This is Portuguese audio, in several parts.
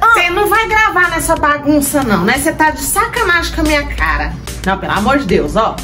Você não vai gravar nessa bagunça, não, né? Você tá de sacanagem com a minha cara. Não, pelo amor de Deus, ó.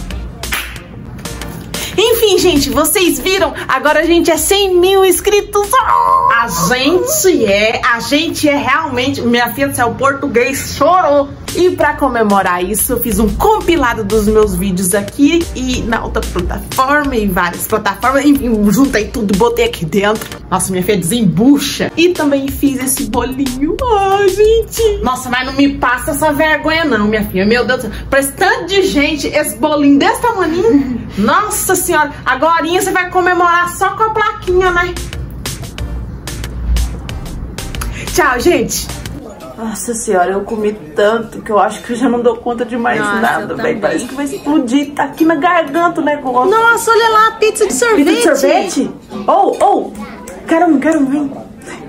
Enfim, gente, vocês viram? Agora a gente é 100 mil inscritos. A gente é, a gente é realmente. Minha filha do céu, o português chorou. E pra comemorar isso, eu fiz um compilado dos meus vídeos aqui e na outra plataforma, em várias plataformas. Enfim, juntei tudo, botei aqui dentro. Nossa, minha filha desembucha. E também fiz esse bolinho. Ai, gente. Nossa, mas não me passa essa vergonha não, minha filha. Meu Deus do céu. Pra esse tanto de gente, esse bolinho desse tamanho. Nossa senhora. Agora você vai comemorar só com a plaquinha, né? Tchau, gente. Nossa senhora, eu comi tanto que eu acho que eu já não dou conta de mais Nossa, nada, velho. Parece que vai explodir. Tá aqui na garganta o negócio. Nossa, olha lá, pizza de sorvete. Pizza de sorvete? Ou, ou, quero um, quero um, vem.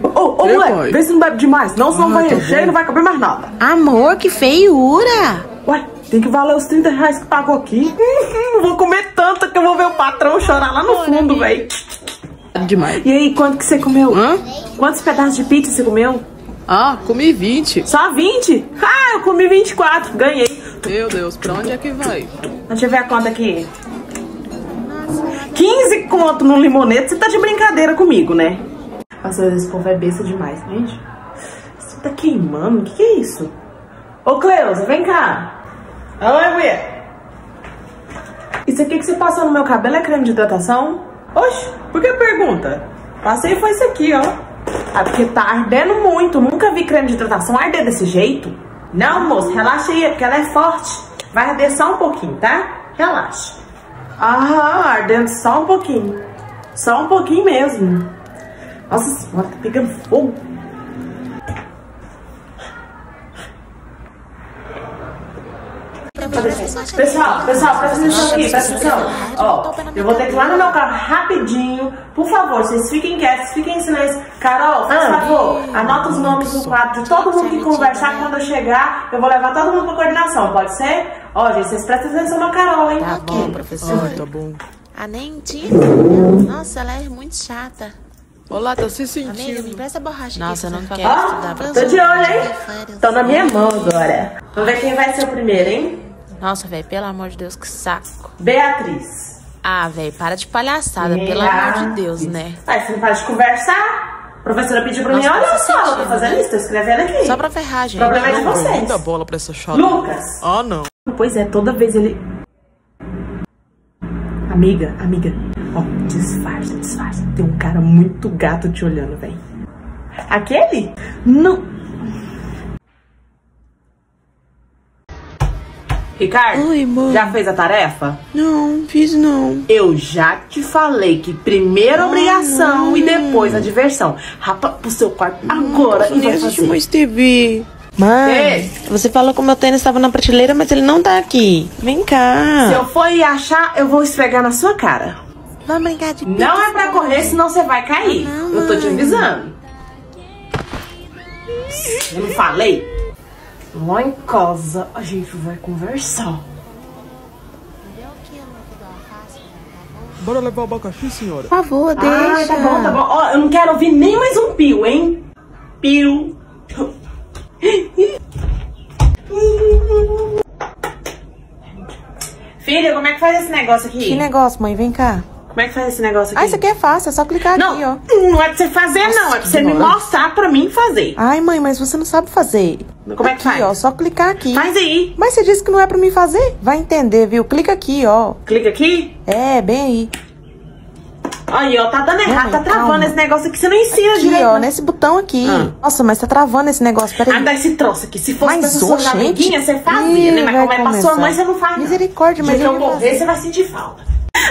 Ô, ô, Ei, moleque, vê se não bebe demais. Não, senão Ah, vai encher e não vai caber mais nada. Amor, que feiura. Ué, tem que valer os 30 reais que pagou aqui. Uhum, vou comer tanto que eu vou ver o patrão chorar lá no fundo, velho. Demais. E aí, quanto que você comeu? Hã? Quantos pedaços de pizza você comeu? Ah, comi 20. Só 20? Ah, eu comi 24, ganhei. Meu Deus, pra onde é que vai? Deixa eu ver a conta aqui. 15 conto no limonete, você tá de brincadeira comigo, né? Nossa, esse povo é besta demais, gente. Você tá queimando? O que, que é isso? Ô, Cleusa, vem cá. Oi, mulher. Isso aqui que você passou no meu cabelo é creme de hidratação? Oxe, por que pergunta? Passei foi isso aqui, ó. Ah, porque tá ardendo muito. Nunca vi creme de hidratação arder desse jeito. Não, moço, relaxa aí, porque ela é forte. Vai arder só um pouquinho, tá? Relaxa. Ah, ardendo só um pouquinho. Só um pouquinho mesmo. Nossa senhora, tá pegando fogo. Pessoal, pessoal, presta atenção aqui, presta atenção. Ó, eu vou ter que ir lá no meu carro rapidinho. Por favor, vocês fiquem quietos, fiquem em silêncio. Carol, por favor, anota os nomes no quadro de todo mundo que conversar. Quando eu chegar, eu vou levar todo mundo pra coordenação, pode ser? Ó, gente, vocês prestem atenção na Carol, hein? Tá bom, professor. Ah, tá bom. A Nentinha? Nossa, ela é muito chata. Olá, tá se Amiga, me sentindo? empresta a borracha Nossa, aqui, eu não quero estudar, Ó, professor. tô de olho, hein? Tô na minha mão agora. Vamos ver quem vai ser o primeiro, hein? Nossa, velho, pelo amor de Deus, que saco. Beatriz. Ah, velho, para de palhaçada, pelo amor de Deus, né? Aí você não para de conversar. A professora pediu pra mim, Nossa, olha faz só, eu tô fazendo né? isso, tô escrevendo aqui. Só pra ferrar, O gente. problema é de vocês. muita bola pra essa chata. Lucas. Ah, não. Pois é, toda vez ele. Amiga, amiga, ó, disfarça, disfarça. Tem um cara muito gato te olhando, velho. Aquele? Não. Ricardo, Oi, mãe. já fez a tarefa? Não, fiz não. Eu já te falei que primeiro a obrigação e depois a diversão. Rapa pro seu quarto agora e vai fazer. mais TV. Mãe, Ei. você falou que o meu tênis estava na prateleira, mas ele não tá aqui. Vem cá. Se eu for e achar, eu vou esfregar na sua cara. Vamos brincar de Não é pra correr, senão você vai cair. Eu tô te avisando. Eu não falei? Lá em casa a gente vai conversar. Bora levar o abacaxi, senhora? Por favor, deixa. Ah, tá bom, tá bom. Ó, eu não quero ouvir nem mais um pio, hein? Pio. Filha, como é que faz esse negócio aqui? Que negócio, mãe? Vem cá. Como é que faz esse negócio aqui? Ah, isso aqui é fácil, é só clicar Não, aqui, ó. não é pra você fazer, não. É pra você me Nossa. mostrar pra mim fazer. Ai, mãe, mas você não sabe fazer. Como é que aqui, faz? ó, só clicar aqui. Faz aí. Mas você disse que não é pra mim fazer. Vai entender, viu? Clica aqui, ó. Clica aqui. É, bem aí. Aí, ó, tá dando errado, tá travando calma. esse negócio aqui. Você não ensina Aqui, direito. ó, não. nesse botão aqui. Ah. Nossa, mas tá travando esse negócio, peraí. Ah, dá esse troço aqui. Se fosse Mas, pra sua amiguinha, você fazia, né? Ih, Mas vai como é pra sua mãe, você não faz. Misericórdia, mas Se eu vou morrer, fazer. você vai sentir falta.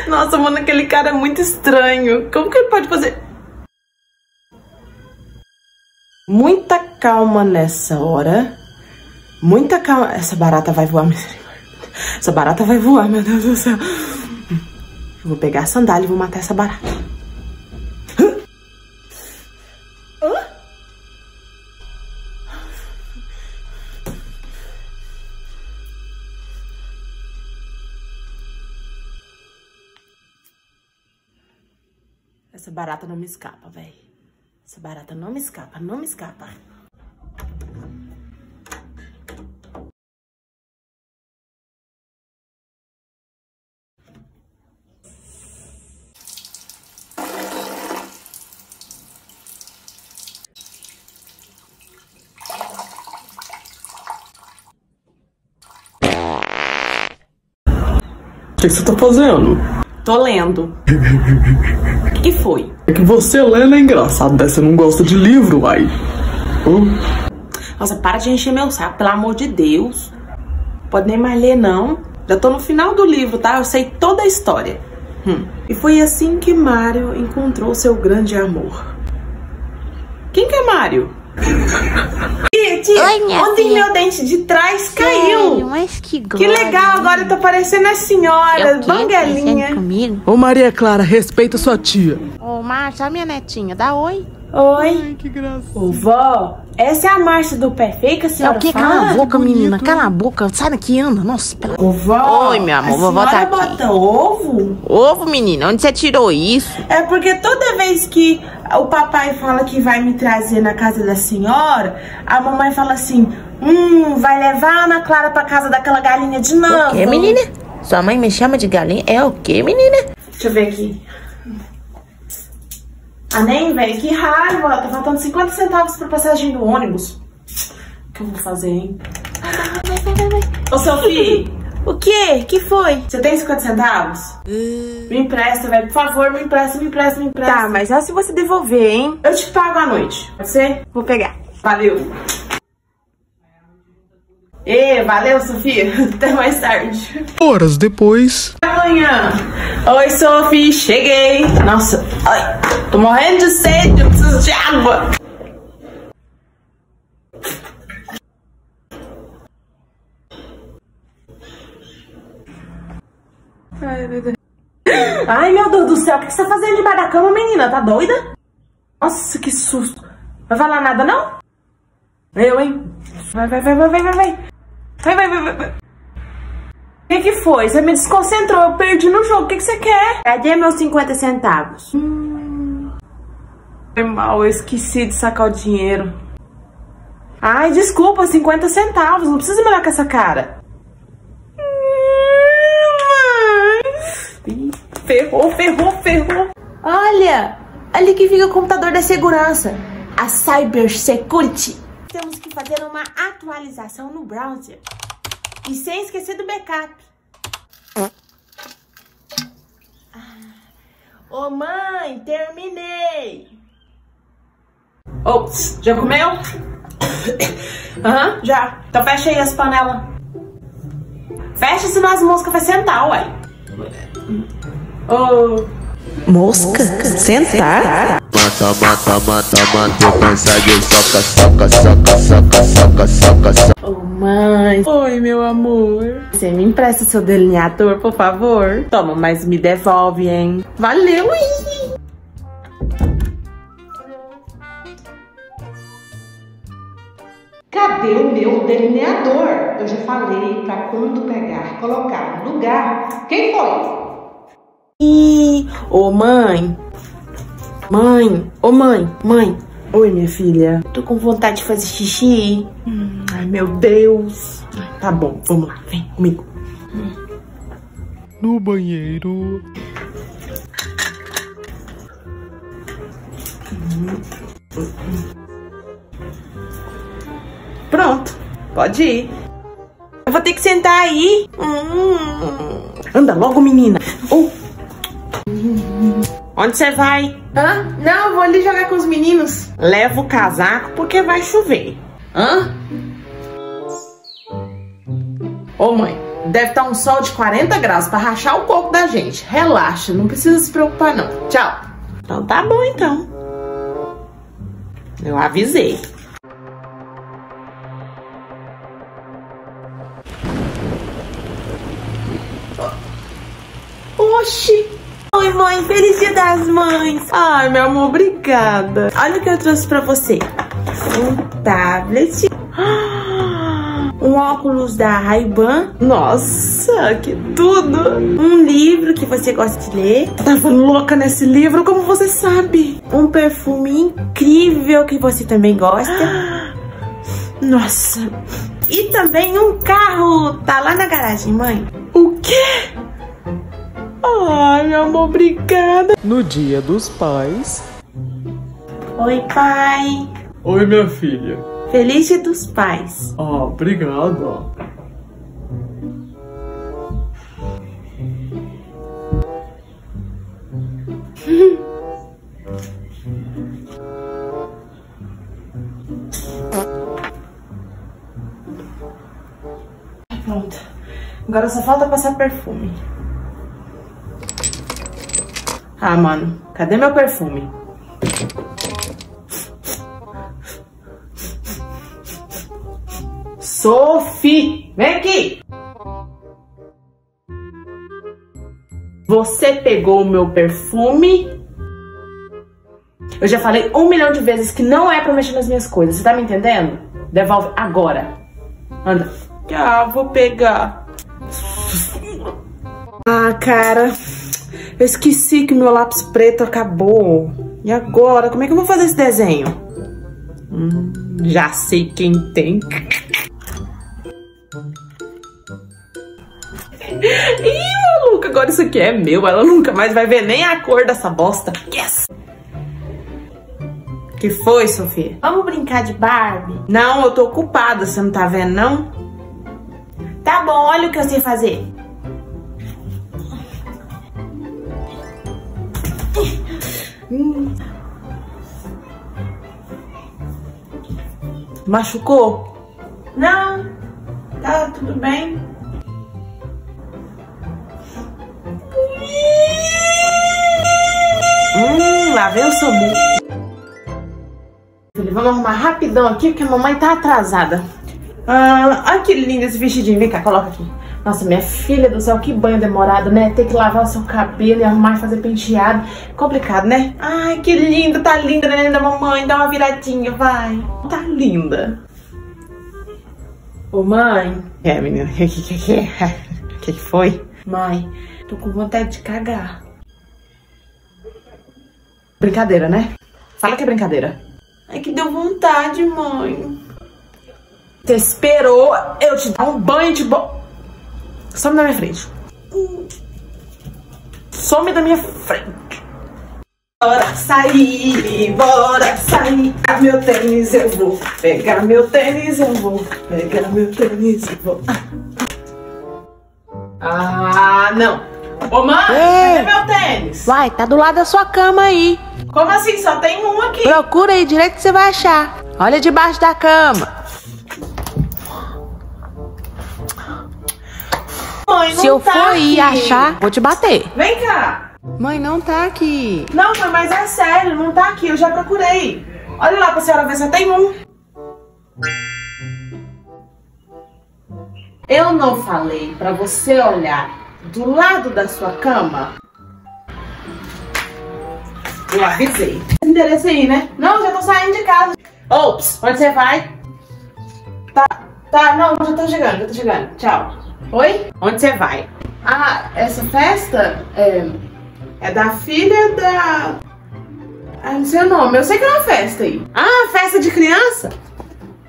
Nossa, mano, aquele cara é muito estranho. Como que ele pode fazer? Muita calma nessa hora. Muita calma. Essa barata vai voar. Essa barata vai voar, meu Deus do céu. Eu vou pegar a sandália e vou matar essa barata. Essa barata não me escapa, velho. Essa barata não me escapa, não me escapa. O que você tá fazendo? Tô lendo. O que, que foi? É que você lendo é engraçado, né? Você não gosta de livro, ai. Hã? Nossa, para de encher meu saco, pelo amor de Deus. Pode nem mais ler, não. Já tô no final do livro, tá? Eu sei toda a história. Hum. E foi assim que Mário encontrou seu grande amor. Quem que é Mário? Oi, minha ontem filha. meu dente de trás Sério, caiu. mas que Que glória. legal, agora eu tô parecendo a É senhora, o quê? banguelinha. Parecendo comigo? Ô Maria Clara, respeita sua tia. Ô, Márcia, minha netinha, dá oi. Oi. que graça. Ô, vó, essa é a marcha do pé feio que a É senhora o quê? fala? Cala a boca, bonito, menina. Cala a boca. Sai daqui, anda. Nossa, pela... Ô, vó, Oi, meu amor, a vovó tá aqui. bota ovo? Ovo, menina. Onde você tirou isso? É porque toda vez que o papai fala que vai me trazer na casa da senhora, a mamãe fala assim: hum, vai levar a Ana Clara pra casa daquela galinha de novo. O quê, menina? Sua mãe me chama de galinha? É o quê, menina? Deixa eu ver aqui. Ah, nem, velho, que raiva. Tá faltando 50 centavos pra passagem do ônibus. O que eu vou fazer, hein? Vai, vai, vai, vai, vai. Ô, Sofia, O quê? Que foi? você tem 50 centavos? Me empresta, velho. Por favor, me empresta, me empresta, me empresta. Tá, mas só se você devolver, hein? Eu te pago à noite. Pode ser? Vou pegar. Valeu. E valeu, Sofia. Até mais tarde. Horas depois. Amanhã. Oi, Sofia. Cheguei. Nossa, ai, tô morrendo de sede. Eu preciso de água. Ai, meu Deus do céu. O que você tá fazendo debaixo da cama, menina? Tá doida? Nossa, que susto. Vai falar nada, não? Eu, hein? Vai, vai, vai, vai, vai, vai, vai. Vai, vai, vai. O que que foi? Você me desconcentrou, eu perdi no jogo. O que que você quer? Cadê meus 50 centavos? Foi mal, eu esqueci de sacar o dinheiro. Ai, desculpa, 50 centavos. Não precisa me olhar com essa cara. Ferrou, ferrou, ferrou. Olha! Ali que fica o computador da segurança. A Cybersecurity. Temos que fazer uma atualização no browser. E sem esquecer do backup. Ah. Ô mãe, terminei! Ops, já comeu? Aham, já. Então fecha aí as panelas. Fecha, senão as moscas vai sentar, uai. Ô, Mosca? Sentar? Mata, mata, mata, mata, cansa de soca, soca, soca, soca, soca, soca, soca. Ô mãe, Oi, meu amor. você me empresta o seu delineador, por favor? Toma, mas me devolve, hein? Valeu! ih. Cadê o meu delineador? Eu já falei pra quando pegar, colocar no lugar. Quem foi? Ih, Ô mãe, mãe, ô mãe, mãe, Oi, minha filha. tô com vontade de fazer xixi. Ai, meu Deus. Tá bom, vamos lá, vem comigo. No banheiro. Pronto, pode ir. Eu vou ter que sentar aí. Hum. Anda logo, menina. Oh, Onde você vai? Hã? Não, vou ali jogar com os meninos. Leva o casaco porque vai chover. Hã? Ô mãe, deve estar um sol de 40 graus pra rachar o corpo da gente. Relaxa, não precisa se preocupar não. Tchau. Então tá bom então. Eu avisei. Feliz dia das mães. Ai, meu amor, obrigada. Olha o que eu trouxe pra você. Um tablet. um óculos da Ray-Ban, Nossa, que tudo! um livro que você gosta de ler, Tava louca nesse livro, como você sabe? um perfume incrível que você também gosta Nossa, e também um carro. Tá lá na garagem, mãe. o quê? Ai, meu amor, obrigada. No dia dos pais, Oi, pai. Oi, minha filha. Feliz dia dos pais. Ah, obrigado. Pronto. Agora só falta passar perfume. Ah, mano, cadê meu perfume? Sophie, vem aqui! Você pegou o meu perfume? Eu já falei um milhão de vezes que não é pra mexer nas minhas coisas. Você tá me entendendo? Devolve agora. Anda. Ah, vou pegar. Ah, cara, eu esqueci que meu lápis preto acabou. E agora? Como é que eu vou fazer esse desenho? Hum, já sei quem tem. Ih, maluca, agora isso aqui é meu. Ela nunca mais vai ver nem a cor dessa bosta. Yes! Que foi, Sofia? Vamos brincar de Barbie? Não, eu tô ocupada, você não tá vendo, não? Tá bom, olha o que eu sei fazer. Machucou? Não, tá tudo bem. Hum, lá vem o Samu. Vamos arrumar rapidão aqui, porque a mamãe tá atrasada. Ah, olha que lindo esse vestidinho. Vem cá, coloca aqui. Nossa, minha filha do céu, que banho demorado, né? Ter que lavar o seu cabelo e arrumar e fazer penteado. Complicado, né? Ai, que lindo, tá linda, né, da mamãe? Dá uma viradinha, vai. Tá linda. Ô, mãe. É, menina. O que, que, que, que que foi? Mãe, tô com vontade de cagar. Brincadeira, né? Fala que é brincadeira. É que deu vontade, mãe. Você esperou eu te dar um banho de bo... Some da minha frente. Some da minha frente. Bora sair, bora sair. Pegar meu tênis, eu vou. Pegar meu tênis, eu vou. Pegar meu tênis, eu vou. Ah, não. Ô, mãe, cadê meu tênis? Vai, tá do lado da sua cama aí. Como assim? Só tem um aqui. Procura aí direito que você vai achar. Olha debaixo da cama. Mãe, não Se eu tá for aqui. achar, vou te bater. Vem cá. Mãe, não tá aqui. Não, mãe, mas é sério, não tá aqui, eu já procurei. Olha lá pra senhora ver, só tem um. Eu não falei pra você olhar do lado da sua cama? Eu avisei. Endereço aí, né? Não, já tô saindo de casa. Ops, onde você vai? Tá, tá, não, já tô chegando, já tô chegando. Tchau. Oi? Onde você vai? Ah, essa festa é, é da filha da. Ah, não sei o nome, eu sei que é uma festa aí. Ah, festa de criança?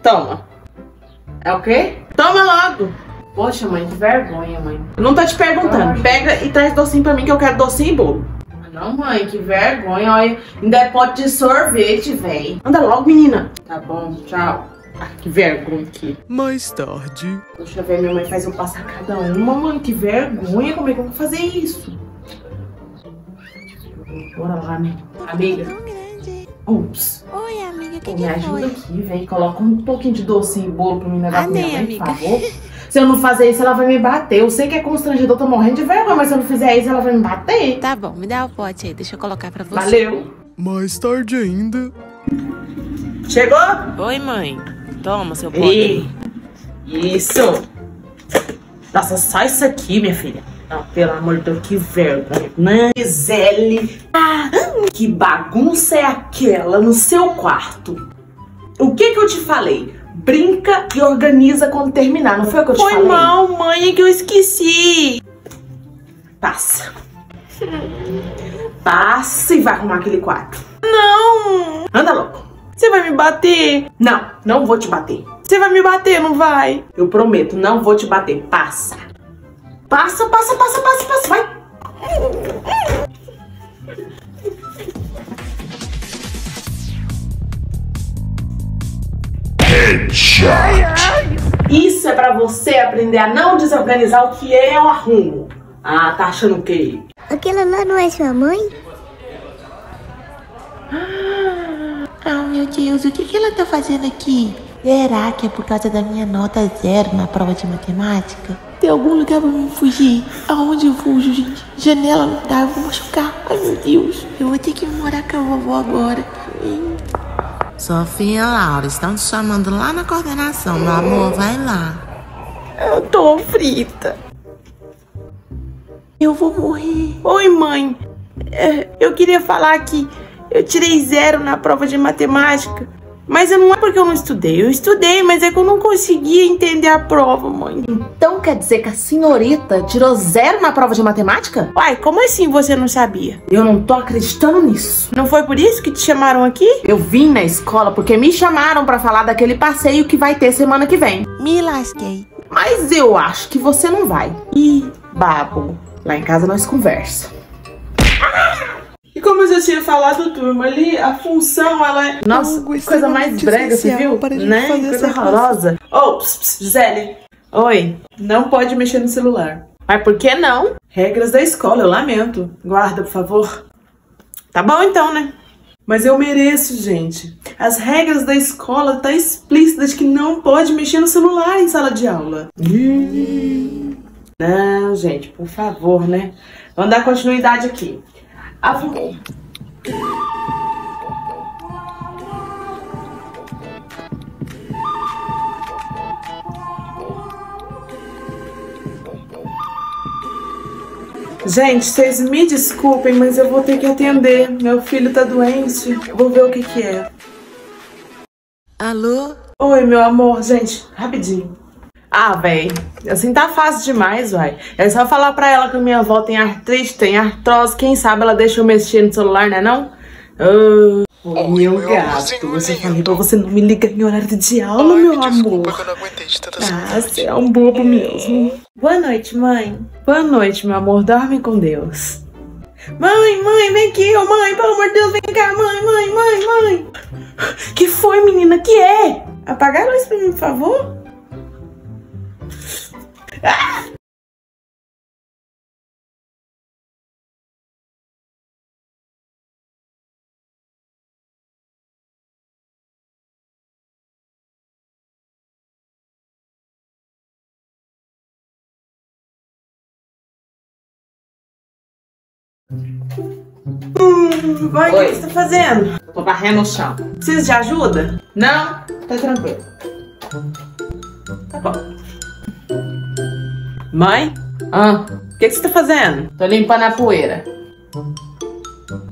Toma. É o quê? Toma logo. Poxa, mãe, que vergonha, mãe. Eu não tô te perguntando. Pega e traz docinho pra mim que eu quero docinho e bolo. Ah, Não, mãe, que vergonha. Olha, ainda é pote de sorvete, véi. Anda logo, menina. Tá bom, tchau. Ah, que vergonha aqui. mais tarde. Deixa eu ver, minha mãe faz eu passar cada uma, mãe. Que vergonha, como é que eu vou fazer isso? Bora lá, né? Amiga. Ups. Oi, amiga, o que, Pô, que me ajuda foi? aqui, vem. Coloca um pouquinho de docinho e bolo pra mim levar Ah, pra minha mãe, amiga. por favor. Se eu não fazer isso, ela vai me bater. Eu sei que é constrangedor, tô morrendo de vergonha, mas se eu não fizer isso, ela vai me bater. Tá bom, me dá o pote aí, deixa eu colocar pra você. Valeu. Mais tarde ainda. Chegou? Oi, mãe. Toma seu Ei, isso. Nossa, só isso aqui, minha filha. Não, pelo amor de Deus, que vergonha. Gisele. Ah, que bagunça é aquela no seu quarto? O que que eu te falei? brinca e organiza quando terminar. Não foi o que eu te Foi falei? mal, mãe, é que eu esqueci. Passa. Passa e vai arrumar aquele quarto. Não, Anda logo. Você vai me bater. Não, não vou te bater. Você vai me bater, não vai? Eu prometo, não vou te bater. Passa. Passa, passa, passa, passa, passa. Vai. Isso é pra você aprender a não desorganizar o que eu arrumo. Ah, tá achando o quê? Aquela lá não é sua mãe? Ah, meu Deus, o que, que ela tá fazendo aqui? Será que é por causa da minha nota zero na prova de matemática? Tem algum lugar pra me fugir? Aonde eu fujo, gente? Janela não dá, eu vou machucar. Ai, meu Deus. Eu vou ter que morar com a vovó agora. Sofia Laura, estão te chamando lá na coordenação, meu amor, vai lá. Eu tô frita. Eu vou morrer. Oi, mãe. É, eu queria falar que eu tirei zero na prova de matemática. Mas não é porque eu não estudei. Eu estudei, mas é que eu não conseguia entender a prova, mãe. Então quer dizer que a senhorita tirou zero na prova de matemática? Uai, como assim você não sabia? Eu não tô acreditando nisso. Não foi por isso que te chamaram aqui? Eu vim na escola porque me chamaram pra falar daquele passeio que vai ter semana que vem. Me lasquei. Mas eu acho que você não vai. Ih, babo. Lá em casa nós conversa. E como eu já tinha falado, turma, ali a função, ela é... Nossa, coisa mais brega, você viu? para Né? fazer Coisa horrorosa. Ô, Gisele. Oi. Não pode mexer no celular. Mas por que não? Regras da escola, eu lamento. Guarda, por favor. Tá bom então, né? Mas eu mereço, gente. As regras da escola tá explícitas de que não pode mexer no celular em sala de aula. Não, gente, por favor, né? Vamos dar continuidade aqui. A fun- Gente, vocês me desculpem, mas eu vou ter que atender. Meu filho tá doente. Eu vou ver o que que é. Alô? Oi, meu amor. Gente, rapidinho. Ah, véi, assim tá fácil demais, uai. É só falar pra ela que a minha avó tem artrite, tem artrose, quem sabe ela deixa eu mexer no celular, né não? Ah, ô, meu gato, você falei pra você não me ligar em horário de aula, meu amor. eu não aguentei de tantas Ah, você é um bobo mesmo. Boa noite, mãe. Boa noite, meu amor, dorme com Deus. Mãe, mãe, vem aqui, ô mãe, pelo amor de Deus, vem cá, mãe, mãe, mãe, mãe. Que foi, menina, que é? Apagar a luz pra mim, por favor. Hum, mãe, o que Oi. você tá fazendo? Tô varrendo o chão. Precisa de ajuda? Não? Tá tranquilo. Tá bom. Mãe? Ah, o que, que você tá fazendo? Tô limpando a poeira.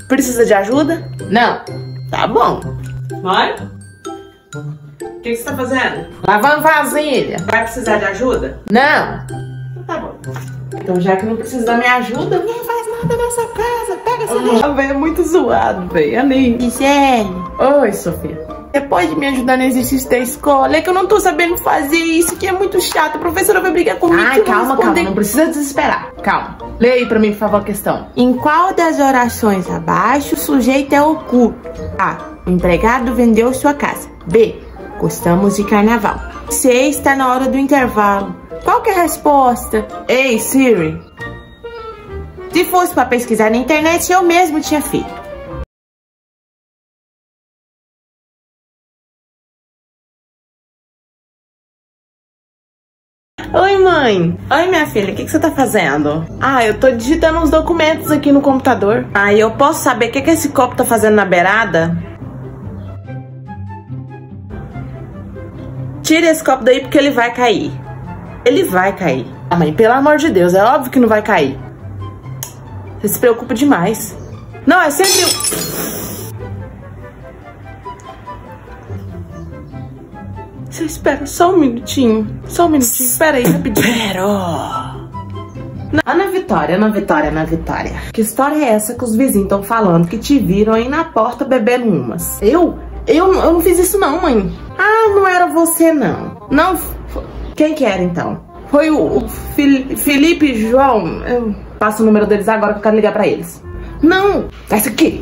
Precisa de ajuda? Não. Tá bom. Mãe? O que, que você tá fazendo? Lavando vasilha. Vai precisar de ajuda? Não. Tá bom. Então, já que não precisa da minha ajuda, não faz nada nessa casa. Pega essa Ah, velho, é muito zoado, velho. Ali. Gisele, Oi, Sofia. Você pode me ajudar no exercício da escola? É que eu não tô sabendo fazer isso, que é muito chato. A professora vai brigar comigo. Ai, calma, calma. Não precisa desesperar. Calma. Leia aí pra mim, por favor, a questão. Em qual das orações abaixo o sujeito é oculto? A. O empregado vendeu sua casa. B. Gostamos de carnaval. C. Está na hora do intervalo. Qual que é a resposta? Ei, Siri. Se fosse pra pesquisar na internet, eu mesmo tinha feito. Mãe. Oi, minha filha. O que, que você tá fazendo? Ah, eu tô digitando uns documentos aqui no computador. Ah, eu posso saber o que, que esse copo tá fazendo na beirada? Tira esse copo daí porque ele vai cair. Ele vai cair. Ah, mãe, pelo amor de Deus, é óbvio que não vai cair. Você se preocupa demais. Não, é sempre. Você espera só um minutinho. Só um minutinho. Espera aí, rapidinho. Espera. Ana Vitória, Ana Vitória, Ana Vitória. Que história é essa que os vizinhos estão falando que te viram aí na porta bebendo umas? Eu? Eu, eu não fiz isso não, mãe. Ah, não era você não. Não, quem que era então? Foi o, o Fili- Felipe e João. Eu passo o número deles agora que eu quero ligar pra eles. Não, essa aqui.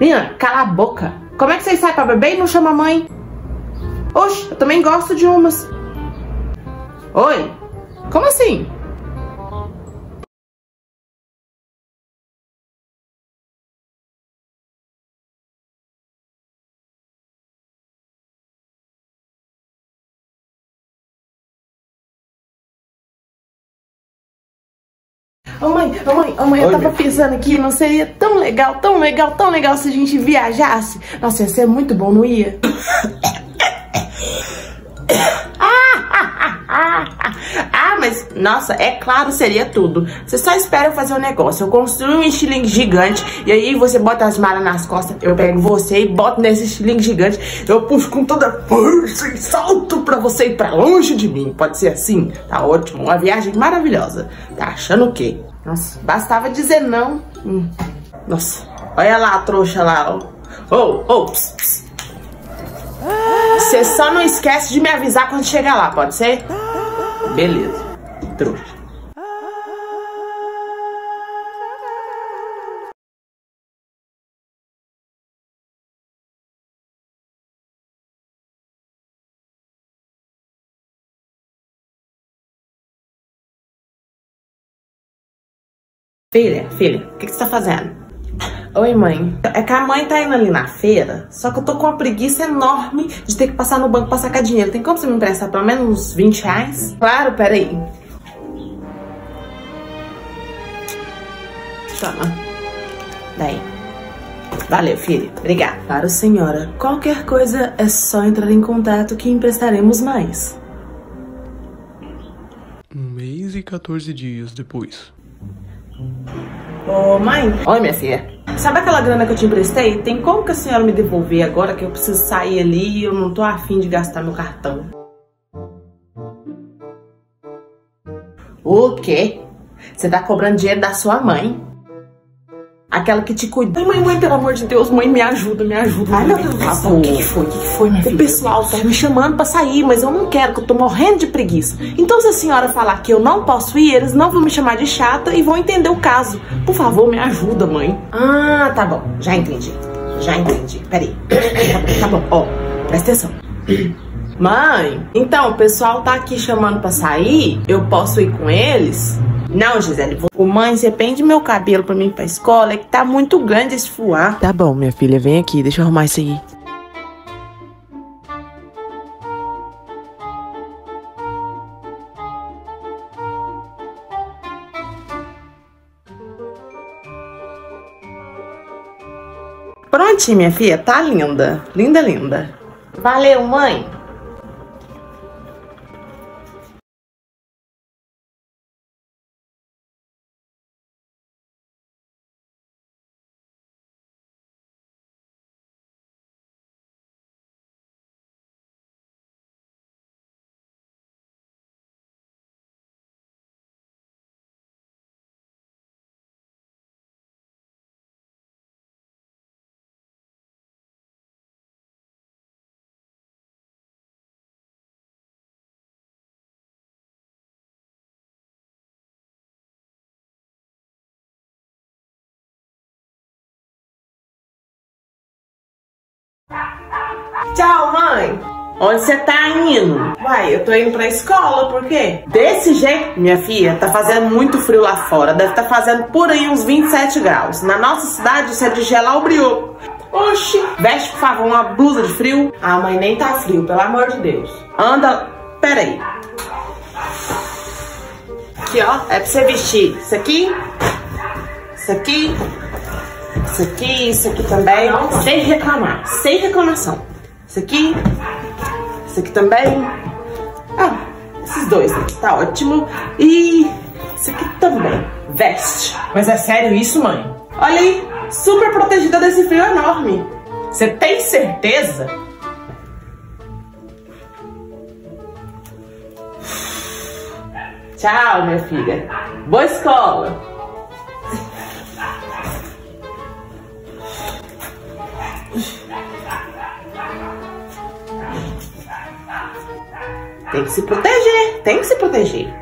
Menina, cala a boca. Como é que vocês saem pra beber e não chama a mãe? Oxe, eu também gosto de umas. Oi? Como assim? Ô mãe, ô mãe, ô mãe, eu tava pensando aqui, não seria tão legal, tão legal, tão legal se a gente viajasse? Nossa, ia ser muito bom, não ia? Ah, mas, nossa, é claro, seria tudo. Você só espera eu fazer um negócio. Eu construo um estilingue gigante e aí você bota as malas nas costas. Eu pego você e boto nesse estilingue gigante. Eu puxo com toda a força e salto pra você ir pra longe de mim. Pode ser assim? Tá ótimo. Uma viagem maravilhosa. Tá achando o quê? Nossa, bastava dizer não. Hum. Nossa, olha lá a trouxa lá, ó. Ô, ô. Você só não esquece de me avisar quando chegar lá, pode ser? Beleza. Trouxa. Filha, filha, o que, que você tá fazendo? Oi, mãe. É que a mãe tá indo ali na feira, só que eu tô com uma preguiça enorme de ter que passar no banco pra sacar dinheiro. Tem como você me emprestar pelo menos uns 20 reais? Claro, peraí. Toma. Daí. Valeu, filho. Obrigada. Claro, senhora. Qualquer coisa é só entrar em contato que emprestaremos mais. Um mês e 14 dias depois. Ô, mãe. Oi, minha filha. Sabe aquela grana que eu te emprestei? Tem como que a senhora me devolver agora que eu preciso sair ali e eu não tô afim de gastar meu cartão? O quê? Você tá cobrando dinheiro da sua mãe? Aquela que te cuida. Ai, mãe, mãe, pelo amor de Deus, mãe, me ajuda, me ajuda. Ai, meu Deus do céu. O que, que foi? O que, que foi, minha filha? O pessoal tá me chamando pra sair, mas eu não quero, que eu tô morrendo de preguiça. Então, se a senhora falar que eu não posso ir, eles não vão me chamar de chata e vão entender o caso. Por favor, me ajuda, mãe. Ah, tá bom. Já entendi. Já entendi. Peraí. Tá bom, ó. Presta atenção. Mãe, então o pessoal tá aqui chamando pra sair. Eu posso ir com eles? Não, Gisele. Ô, mãe, você pende meu cabelo pra mim ir pra escola? É que tá muito grande esse fuá. Tá bom, minha filha, vem aqui, deixa eu arrumar isso aí. Prontinho, minha filha. Tá linda. Linda, linda. Valeu, mãe. Tchau, mãe. Onde você tá indo? Uai, eu tô indo pra escola, por quê? Desse jeito, minha filha, tá fazendo muito frio lá fora. Deve tá fazendo por aí uns 27 graus. Na nossa cidade, isso é de gelar o brioco. Oxi, veste, por favor, uma blusa de frio. Ah, mãe, nem tá frio, pelo amor de Deus. Anda, pera aí. Aqui, ó, é pra você vestir isso aqui, isso aqui, isso aqui, isso aqui também, sem reclamar, sem reclamação. Isso aqui, isso aqui também. Ah, esses dois, né? Tá ótimo. E isso aqui também. Veste. Mas é sério isso, mãe? Olha aí, super protegida desse frio enorme. Você tem certeza? Tchau, minha filha. Boa escola. Tem que se proteger, tem que se proteger.